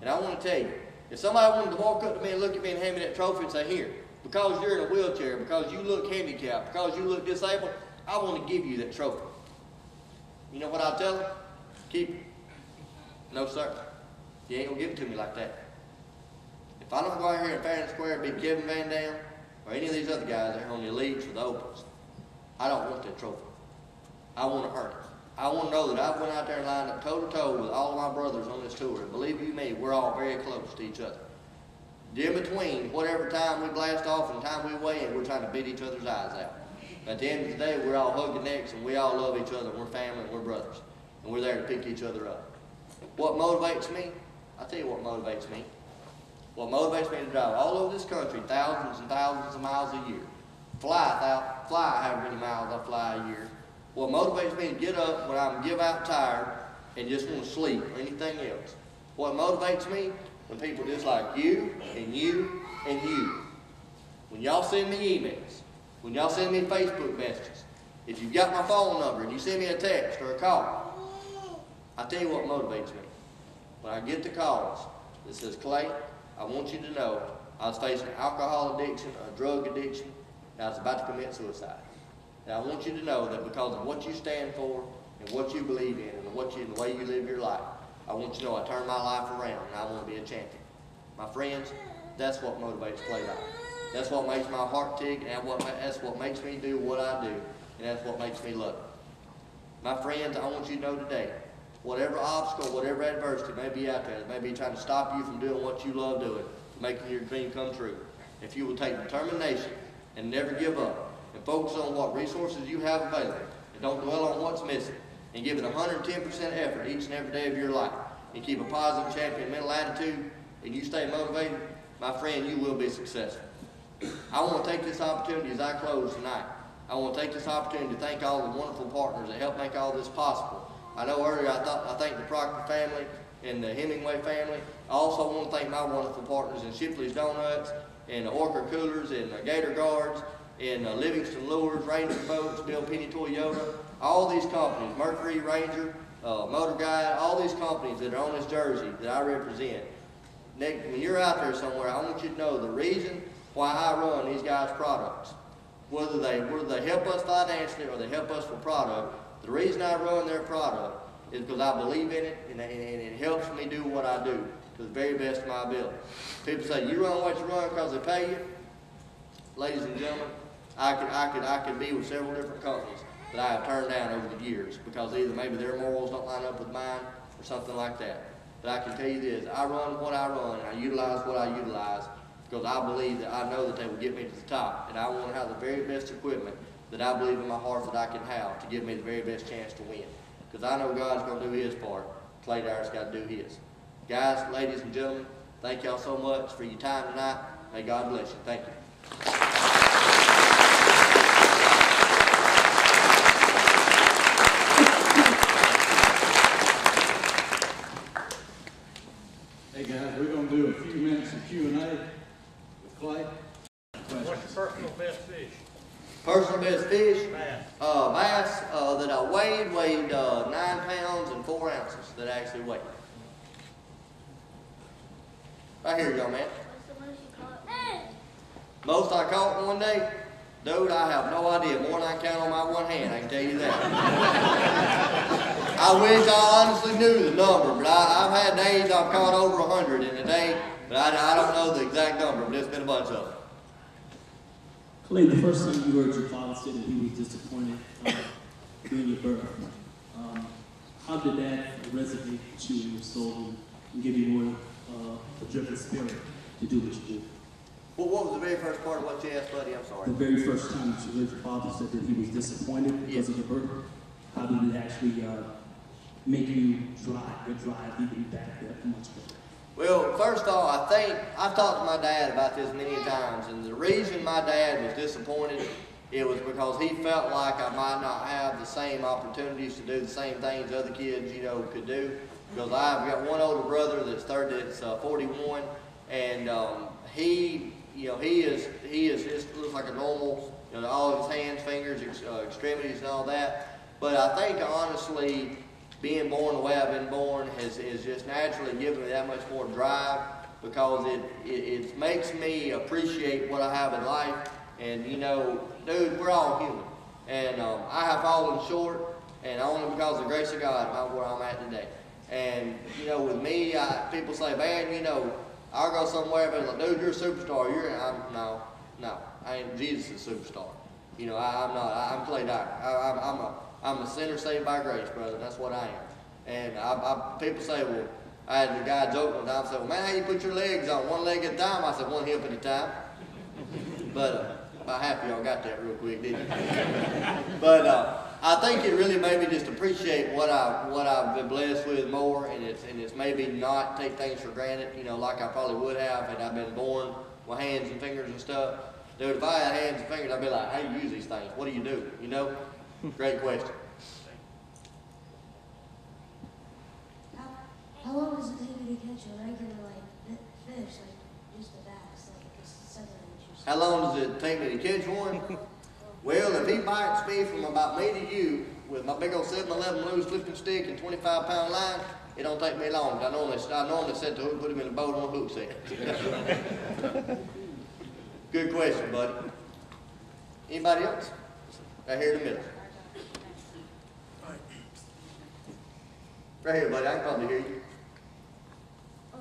And I want to tell you, if somebody wanted to walk up to me and look at me and hand me that trophy and say, here, because you're in a wheelchair, because you look handicapped, because you look disabled, I want to give you that trophy. You know what I'll tell them? Keep it. No, sir. You ain't to give it to me like that. If I don't go out here in fair and square and be Kevin Van Dam or any of these other guys that are on the elites or the opens, I don't want that trophy. I want to it. I want to know that I went out there and lined up toe to toe with all of my brothers on this tour. And believe you me, we're all very close to each other. In between, whatever time we blast off and time we weigh in, we're trying to beat each other's eyes out. At the end of the day, we're all hugging necks and we all love each other. We're family and we're brothers. And we're there to pick each other up. What motivates me? I'll tell you what motivates me. What motivates me to drive all over this country, thousands and thousands of miles a year, fly, fly however many miles I fly a year. What motivates me to get up when I'm give out tired and just want to sleep or anything else. What motivates me when people just like you and you and you. When y'all send me emails, when y'all send me Facebook messages, if you've got my phone number and you send me a text or a call, I tell you what motivates me. When I get the calls that says, Clay, I want you to know I was facing alcohol addiction, a drug addiction, and I was about to commit suicide. And I want you to know that because of what you stand for and what you believe in and what you, the way you live your life, I want you to know I turned my life around and I want to be a champion. My friends, that's what motivates Clay Dyer. That's what makes my heart tick, and that's what makes me do what I do, and that's what makes me love. My friends, I want you to know today, whatever obstacle, whatever adversity may be out there, that may be trying to stop you from doing what you love doing, making your dream come true, if you will take determination and never give up, and focus on what resources you have available, and don't dwell on what's missing, and give it 110% effort each and every day of your life, and keep a positive champion mental attitude, and you stay motivated, my friend, you will be successful. I want to take this opportunity as I close tonight. I want to take this opportunity to thank all the wonderful partners that helped make all this possible. I know earlier I thought I thanked the Proctor family and the Hemingway family. I also want to thank my wonderful partners in Shipley's Donuts and the Orca Coolers and the Gator Guards and uh, Livingston Lures, Ranger Boats, Bill Penney Toyota, all these companies, Mercury Ranger, uh, Motor Guide, all these companies that are on this jersey that I represent. Nick, when you're out there somewhere, I want you to know the reason why I run these guys' products. Whether they, whether they help us financially or they help us for product, the reason I run their product is because I believe in it and, and, and it helps me do what I do to the very best of my ability. People say, you run what you run because they pay you. Ladies and gentlemen, I could, I could, I could be with several different companies that I have turned down over the years because either maybe their morals don't line up with mine or something like that. But I can tell you this, I run what I run and I utilize what I utilize because I believe that I know that they will get me to the top. And I want to have the very best equipment that I believe in my heart that I can have to give me the very best chance to win. Because I know God's going to do his part. Clay Dyer's got to do his. Guys, ladies and gentlemen, thank y'all so much for your time tonight. May God bless you. Thank you. Hey guys, we're gonna do a few minutes of Q and A with Clay. What's your personal best fish? Personal best fish, uh, bass uh, that I weighed weighed uh, nine pounds and four ounces that I actually weighed. Right here, young man. Most I caught one day, dude, I have no idea. More than I count on my one hand, I can tell you that. I wish I honestly knew the number, but I, I've had days I've caught over a hundred in a day, but I, I don't know the exact number, but it's been a bunch of them. Clay, the first time you heard your father say that he was disappointed uh, during your birth, um, how did that resonate with you in your soul and give you more uh, driven spirit to do what you do? Well, what was the very first part of what you asked, buddy? I'm sorry. The very first time that you heard your father said that he was disappointed because of your birth, how did it actually uh, make you drive, your drive even back that much better? Well, first off, I think I've talked to my dad about this many times, and the reason my dad was disappointed, it was because he felt like I might not have the same opportunities to do the same things other kids, you know, could do. Because I've got one older brother that's 30, that's uh, 41, and um, he, you know, he is he is just looks like a normal, you know, all his hands, fingers, ex, uh, extremities, and all that. But I think honestly, being born the way I've been born has, has just naturally given me that much more drive because it, it, it makes me appreciate what I have in life. And you know, dude, we're all human. And um, I have fallen short, and only because of the grace of God I'm where I'm at today. And you know, with me, I, people say, man, you know, I'll go somewhere, but like, dude, you're a superstar. You're, I'm, no, no, I ain't Jesus a superstar. You know, I, I'm not. I, I'm Clay Dyer. I, I'm, I'm a I'm a sinner saved by grace, brother. That's what I am. And I, I, people say, well, I had a guy joke one time, said, well, man, how you put your legs on one leg at a time? I said, one hip at a time. But uh, about half of y'all got that real quick, didn't you? but uh, I think it really made me just appreciate what I what I've been blessed with more, and it's and it's maybe not take things for granted, you know, like I probably would have had I been born with hands and fingers and stuff. Dude, if I had hands and fingers, I'd be like, how do you use these things? What do you do? You know? Great question. How, how long does it take you to catch a regular like fish, like just a bass, like inches? How long does it take me to catch one? well, if he bites me from about me to you with my big old 7-Eleven loose lifting stick and 25 pound line, it don't take me long. I normally, I normally set the hook, put him in the boat on a hook set. Good question, buddy. Anybody else? Right here in the middle. Right here, buddy. I can probably hear you.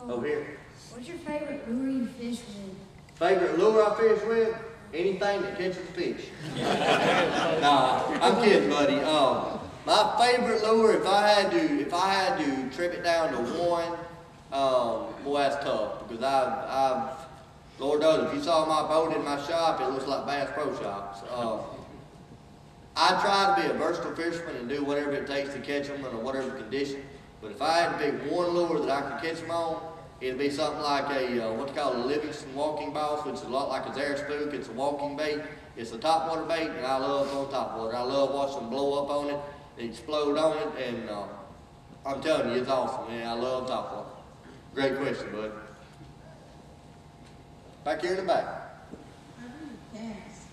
Um, Over here. What's your favorite lure you fish with? Favorite lure I fish with? Anything that catches a fish. nah, I'm kidding, buddy. Um, my favorite lure, if I had to, if I had to trim it down to one, um, boy, that's tough because I've, I've, Lord knows, if you saw my boat in my shop, it looks like Bass Pro Shops. Um, I try to be a versatile fisherman and do whatever it takes to catch them under whatever condition. But if I had to pick one lure that I could catch them on, it'd be something like a uh, what's called a Livingston walking boss, which is a lot like a Zara spook. It's a walking bait. It's a topwater bait, and I love on top water. I love watching them blow up on it, explode on it, and uh, I'm telling you, it's awesome, man. I love top water. Great question, bud. Back here in the back. Yes.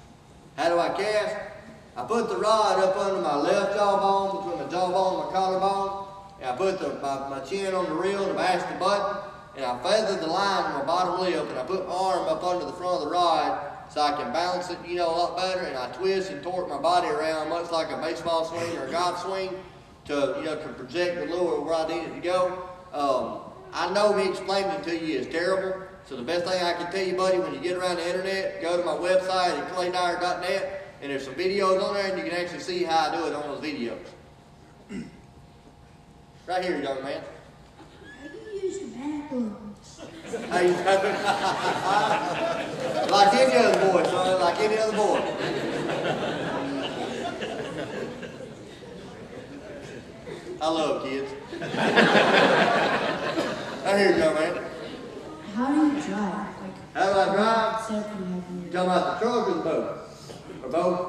How do I cast? I put the rod up under my left jawbone, between my jawbone and my collarbone, and I put the, my, my chin on the reel to mash the button, and I feather the line on my bottom lip, and I put my arm up under the front of the rod so I can balance it, you know, a lot better, and I twist and torque my body around much like a baseball swing or a golf swing to, you know, to project the lure where I need it to go. Um, I know me explaining it to you is terrible, so the best thing I can tell you, buddy, when you get around the internet, go to my website at claydyer.net, and there's some videos on there, and you can actually see how I do it on those videos. Right here, young man. How you use the bathroom? How you like any other boy, son, like any other boy. I love kids. Right here, young man. How do you drive? Like, How do I drive? setup you have in You talking about the truck or the boat? Or both?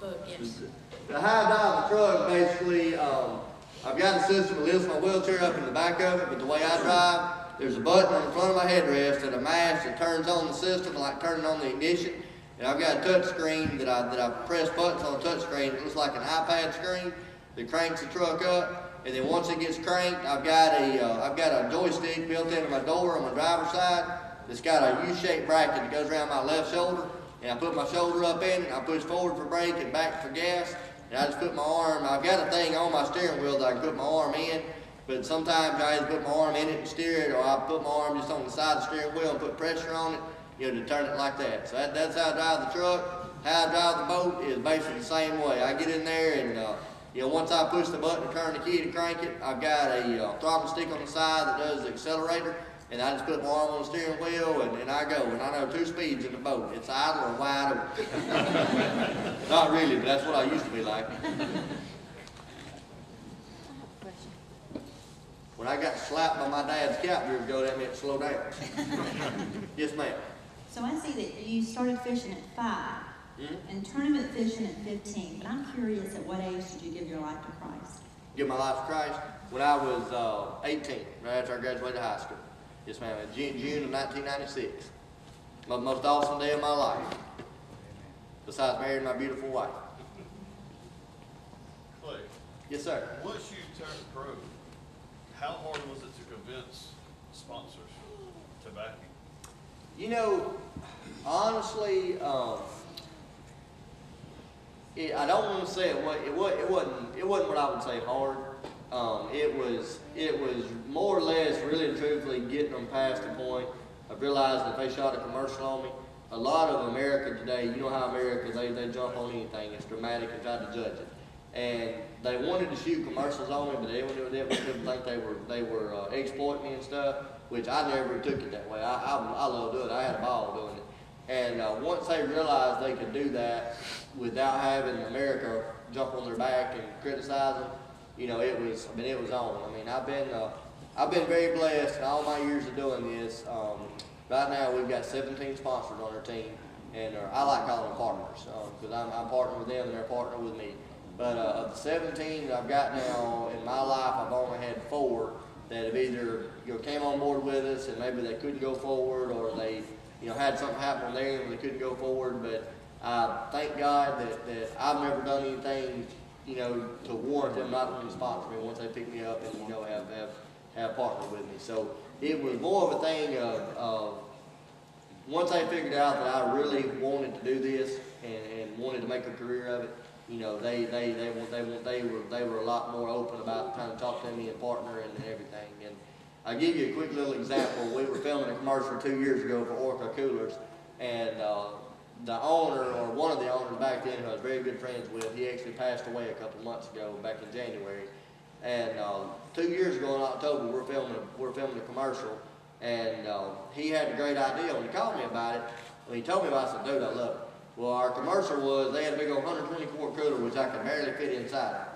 Boat, yes. The how I drive the truck, basically, um, I've got a system that lifts my wheelchair up in the back of it, but the way I drive, there's a button on the front of my headrest and a mash that turns on the system, like turning on the ignition. And I've got a touch screen that I, that I press buttons on a touch screen. It looks like an iPad screen that cranks the truck up. And then once it gets cranked, I've got a, uh, I've got a joystick built into my door on my driver's side. It's got a U-shaped bracket that goes around my left shoulder. And I put my shoulder up in it, I push forward for brake and back for gas. And I just put my arm, I've got a thing on my steering wheel that I can put my arm in. But sometimes I either put my arm in it and steer it, or I put my arm just on the side of the steering wheel and put pressure on it, you know, to turn it like that. So that, that's how I drive the truck. How I drive the boat is basically the same way. I get in there and, uh, you know, once I push the button to turn the key to crank it, I've got a uh, throttle stick on the side that does the accelerator, and I just put my arm on the steering wheel and, and I go. And I know two speeds in the boat. It's idle or wide open. Not really, but that's what I used to be like. When I got slapped by my dad's cap years ago, that meant slow down. yes, ma'am. So I see that you started fishing at five Mhm. and tournament fishing at 15, but I'm curious at what age did you give your life to Christ? Give my life to Christ when I was uh, 18, right after I graduated high school. Yes, ma'am. In June, June of 1996. Mo- most awesome day of my life. Besides marrying my beautiful wife. Clay, Yes, sir. once you turned pro, how hard was it to convince sponsors to back you? You know, honestly, um, it, I don't want to say it was, it was it wasn't it wasn't what I would say hard. Um, it was it was more or less really truthfully getting them past the point of realizing if they shot a commercial on me. A lot of America today, you know how America they, they jump on anything. It's dramatic and try to judge it. And they wanted to shoot commercials on me, but they wanted them to think they were they were uh, exploiting me and stuff. Which I never took it that way. I I, I love doing it. I had a ball doing it. And uh, once they realized they could do that without having America jump on their back and criticize them, you know, it was. I mean, it was on. I mean, I've been uh, I've been very blessed in all my years of doing this. Um, right now, we've got 17 sponsors on our team, and uh, I like calling them partners because I'm, I'm partnering with them and they're partnering with me. But uh, of the 17 that I've got now in my life, I've only had four that have either you know came on board with us and maybe they couldn't go forward or they you know had something happen there and they couldn't go forward. But I thank God that, that I've never done anything you know to warrant them not to sponsor me once they pick me up and you know have have have partnered with me. So it was more of a thing of, of once they figured out that I really wanted to do this and, and wanted to make a career of it, you know, they they they were they were they were they were a lot more open about trying to talk to me and partner and everything. And I'll give you a quick little example. We were filming a commercial two years ago for Orca Coolers, and uh, the owner or one of the owners back then, who I was very good friends with, he actually passed away a couple months ago, back in January. And uh, two years ago in October, we're filming a, we're filming a commercial, and uh, he had a great idea when he called me about it. When he told me about it, I said, "Dude, I love it." Well, our commercial was they had a big old 120 quart cooler, which I could barely fit inside.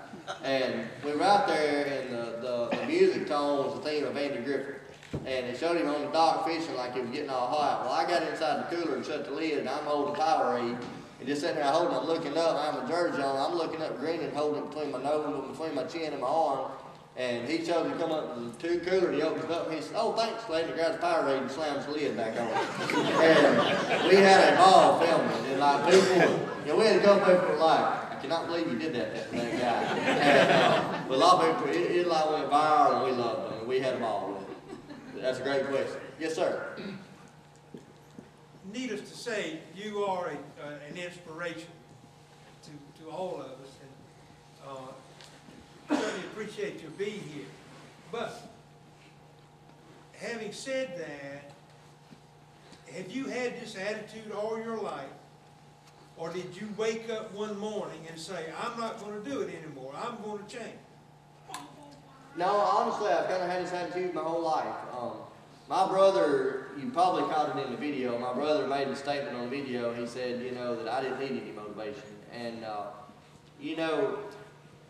And we were out there, and the, the, the music tone was the theme of Andy Griffith. And it showed him on the dock fishing like he was getting all hot. Well, I got inside the cooler and shut the lid, and I'm holding Powerade. And just sitting there holding it, looking up. I have a jersey on. I'm looking up, grinning, holding it between my nose, between my chin and my arm. And he shows me come up to the two cooler, and he opens up, and he says, "Oh, thanks, lady." Grabs the Powerade and slams the lid back on. and we had a ball filming, and like people, you know, we had a couple people like, "I cannot believe you did that to that guy." And, uh, but a lot of people, it, it like went viral, and we loved it. and We had a ball with it. That's a great question. Yes, sir. needless to say, you are a, uh, an inspiration to, to all of us, and uh, certainly appreciate your being here. But having said that, have you had this attitude all your life, or did you wake up one morning and say, "I'm not going to do it anymore. I'm going to change"? No, honestly, I've kind of had this attitude my whole life. My brother, you probably caught it in the video. My brother made a statement on video. He said, you know, that I didn't need any motivation. And, uh, you know,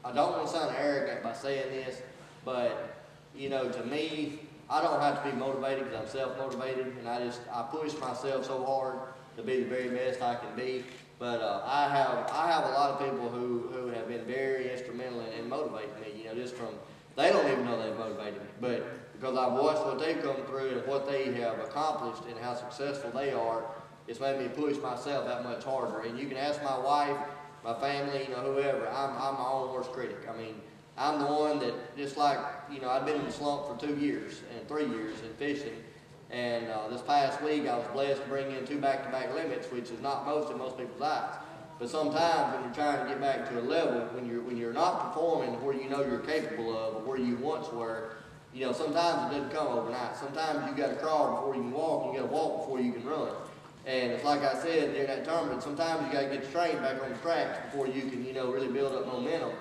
I don't want to sound arrogant by saying this, but, you know, to me, I don't have to be motivated because I'm self-motivated, and I just I push myself so hard to be the very best I can be. But uh, I have I have a lot of people who, who have been very instrumental in, in motivating me. You know, just from they don't even know they've motivated me, but because I've watched what they've come through and what they have accomplished and how successful they are, it's made me push myself that much harder. And you can ask my wife, my family, you know, whoever. I'm, I'm my own worst critic. I mean, I'm the one that, just like, you know, I've been in the slump for two years and three years in fishing. And uh, this past week, I was blessed to bring in two back-to-back limits, which is not most in most people's eyes. But sometimes when you're trying to get back to a level, when you're when you're not performing where you know you're capable of, or where you once were, you know, sometimes it doesn't come overnight. Sometimes you got to crawl before you can walk. You got to walk before you can run. And it's like I said during that tournament. Sometimes you got to get the train back on the tracks before you can, you know, really build up momentum.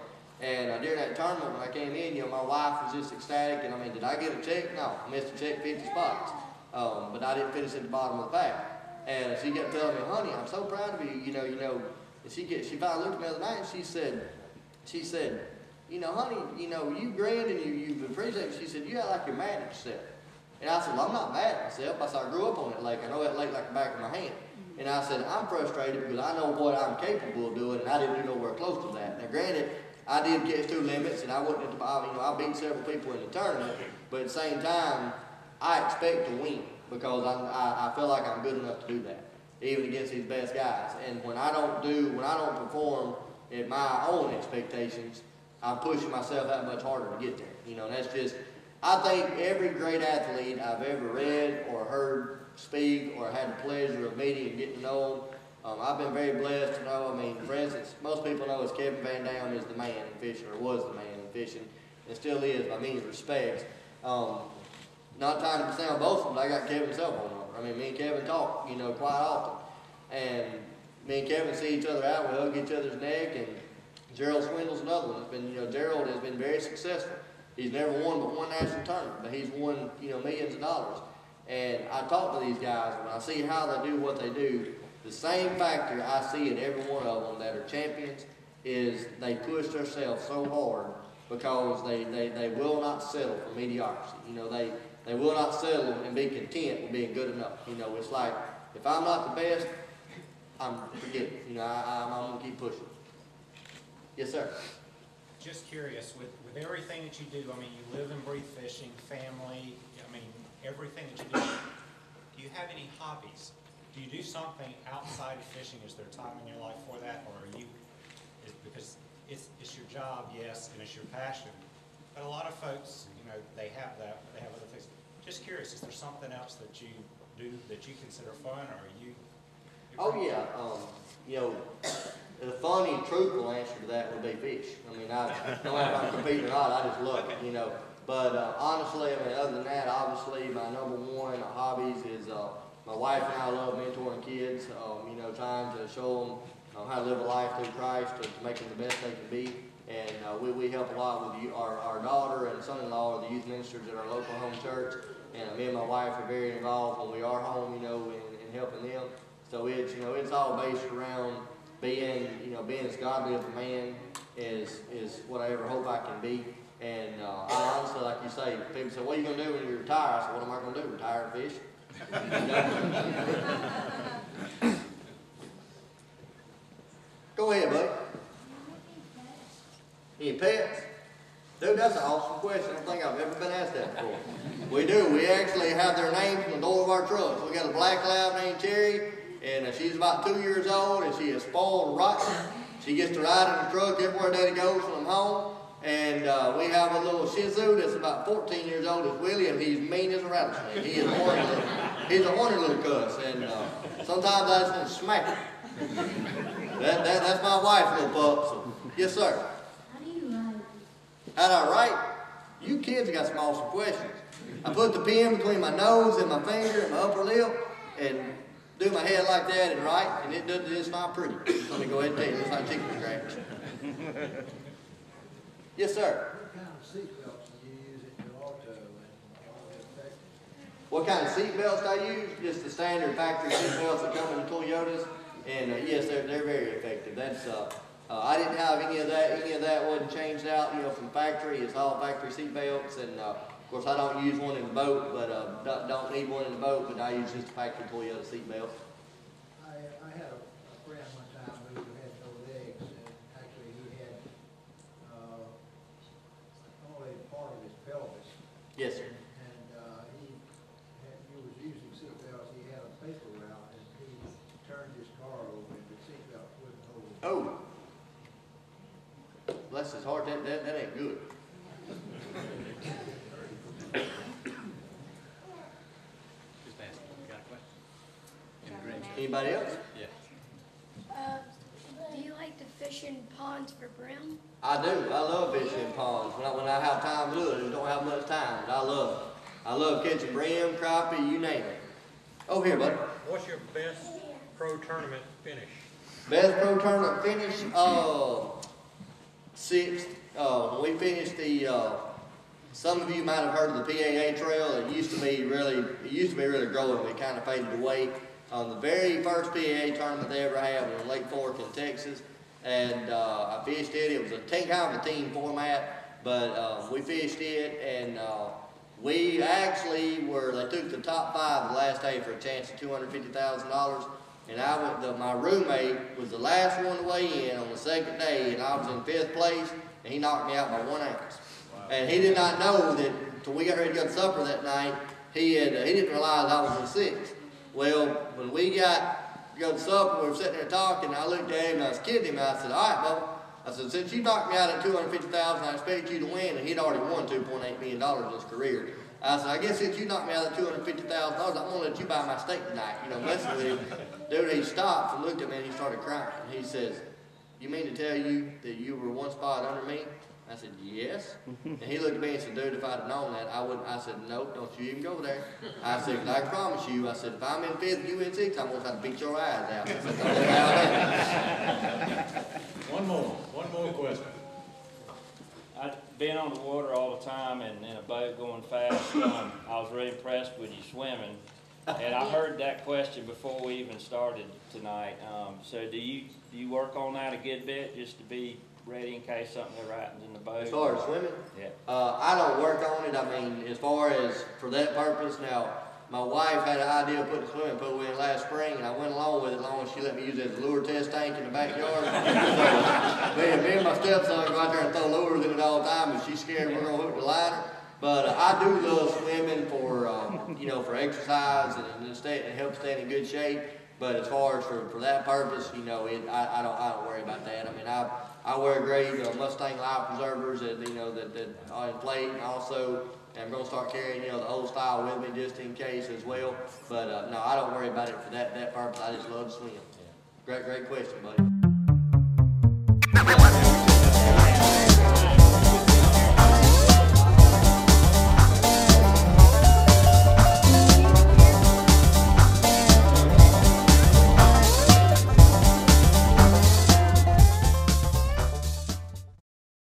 And uh, during that tournament, when I came in, you know, my wife was just ecstatic. And I mean, did I get a check? No, I missed a check 50 spots. Um, but I didn't finish at the bottom of the pack. And she kept telling me, honey, I'm so proud of you. You know, you know. And she get, she finally looked at me the other night and she said, she said, you know, honey, you know, you grinned and you, you've been it. She said, you act like you're mad at yourself. And I said, well, I'm not mad at myself. I said, I grew up on that lake. I know that lake like the back of my hand. Mm-hmm. And I said, I'm frustrated because I know what I'm capable of doing, and I didn't do nowhere close to that. Now, granted, I did catch two limits, and I wasn't at the bottom. You know, I beat several people in the tournament, but at the same time, I expect to win because I, I, I feel like I'm good enough to do that, even against these best guys. And when I don't do, when I don't perform at my own expectations, I'm pushing myself that much harder to get there. You know, that's just, I think every great athlete I've ever read or heard speak or had the pleasure of meeting and getting to know um, I've been very blessed to know. I mean, for instance, most people know as Kevin Van Dam is the man in fishing, or was the man in fishing, and still is by many respects. Um, not trying to sound boastful, but I got Kevin's cell phone number. I mean, me and Kevin talk, you know, quite often. And me and Kevin see each other out, we hug each other's neck, and Gerald Swindle's another one. It's been, you know, Gerald has been very successful. He's never won but one national tournament, but he's won, you know, millions of dollars. And I talk to these guys, and I see how they do what they do. The same factor I see in every one of them that are champions is they push themselves so hard because they, they, they will not settle for mediocrity. You know, they, they will not settle and be content with being good enough. You know, it's like, if I'm not the best, I'm, forget it. You know, I, I'm, I'm going to keep pushing. Yes, sir. Just curious, with, with everything that you do, I mean, you live and breathe fishing, family, I mean, everything that you do, do you have any hobbies? Do you do something outside of fishing? Is there time in your life for that, or are you, is, because it's, it's your job, yes, and it's your passion, but a lot of folks, you know, they have that, but they have other things. Just curious, is there something else that you do that you consider fun, or are you? Oh yeah, um, you know, the funny, truthful answer to that would be fish. I mean, I, no matter if I'm competing or not, I just love it, you know. But uh, honestly, I mean, other than that, obviously, my number one hobbies is uh, my wife and I love mentoring kids. Um, you know, trying to show them uh, how to live a life through Christ, to, to make them the best they can be. And uh, we, we help a lot with the, our, our daughter and son-in-law are the youth ministers at our local home church. And uh, me and my wife are very involved when we are home, you know, in, in helping them. So it's, you know, it's all based around being, you know, being as godly of a man is, is what I ever hope I can be. And uh, I honestly, like you say, people say, what are you to do when you retire? I said, what am I going to do, retire and fish? Go ahead, buddy. Any pets? Dude, that's an awesome question. I don't think I've ever been asked that before. We do. We actually have their names on the door of our trucks. We got a black lab named Cherry, and uh, she's about two years old, and she is spoiled rotten. She gets to ride in the truck everywhere Daddy goes I'm home. And uh, we have a little Shih Tzu that's about 14 years old. It's Willie, and he's mean as a rattlesnake. He is a horny little, he's a horny little cuss, and uh, sometimes I just want to smack him. That, that, that's my wife's little pup. So, yes, sir. How do you write? How do I write? You kids got some awesome questions. I put the pen between my nose and my finger and my upper lip, and do my head like that and write, and it doesn't, it's not pretty. Let me go ahead and tell you, it's like chicken scratch. Yes, sir. What kind of seatbelts do you use in your auto and effective? What kind of seat belts I use? Just the standard factory seat belts that come in the Toyotas. And uh, yes, they're, they're very effective. That's uh, uh, I didn't have any of that. Any of that wasn't changed out, you know, from factory. It's all factory seat belts. And uh, of course, I don't use one in the boat, but uh, don't, don't need one in the boat. But I use just a factory Toyota seat belt. I, I had a, a friend one time who had no legs, and actually he had, uh, only part of his pelvis. Yes, sir. And, uh, he had, he was using seatbelts, he had a paper route, and he heart, that, that, that ain't good. Just asking, you got a question? In the green shirt. Anybody else? Yeah. Uh, do you like to fish in ponds for brim? I do. I love fishing in ponds. When I, when I have time to do it, I don't have much time, but I love it. I love catching brim, crappie, you name it. Oh, here, bud. What's your best pro tournament finish? Best pro tournament finish, uh, sixth. Uh, we finished the, uh, some of you might have heard of the PAA trail. It used to be really, it used to be really growing, it kind of faded away. On the very first PAA tournament they ever had was in Lake Fork in Texas, and uh, I fished it. It was a team, kind of a team format, but uh, we fished it, and uh, we actually were. They took the top five the last day for a chance at two hundred fifty thousand dollars. And I went, the, my roommate was the last one to weigh in on the second day, and I was in fifth place, and he knocked me out by one ounce. And he did not know that till we got ready to go to supper that night, he had uh, he didn't realize I was in sixth. Well, when we got to go to supper, we were sitting there talking. I looked at him and I was kidding him. I said, "All right, Bubba." I said, "Since you knocked me out at two hundred fifty thousand, I expect you to win." And he'd already won two point eight million dollars in his career. I said, "I guess since you knocked me out at two hundred fifty thousand dollars, I'm gonna let you buy my steak tonight." You know, messing with him. Dude, he stopped and looked at me and he started crying. He says, "You mean to tell you that you were one spot under me?" I said, yes. And he looked at me and said, dude, if I'd have known that, I wouldn't. I said, nope, don't you even go there. I said, I promise you, I said, if I'm in fifth, you in sixth, I'm going to try to beat your eyes out. Said, "Don't let that happen." One more, one more question. I've been on the water all the time and in a boat going fast. Um, I was really impressed with you swimming. And I heard that question before we even started tonight. Um, so do you, do you work on that a good bit just to be ready in case something happens in the boat? As far as swimming? Yeah. Uh, I don't work on it. I mean, as far as for that purpose, now, my wife had an idea of putting a swimming pool in last spring, and I went along with it as long as she let me use it as a lure test tank in the backyard. so, me, and- me and my stepson go out there and throw lures in it all the time, and she's scared we're gonna hook the liner. But uh, I do love swimming for, um, you know, for exercise and, and, stay, and help stay in good shape. But as far as for, for that purpose, you know, it, I, I don't, I don't worry about that. I mean, I, I wear great uh, Mustang life preservers that, you know, that, that I inflate and also I'm gonna start carrying, you know, the old style with me just in case as well. But, uh, no, I don't worry about it for that, that purpose. I just love to swim. Great, great question, buddy.